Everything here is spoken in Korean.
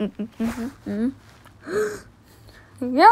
음, 음, 음, 야!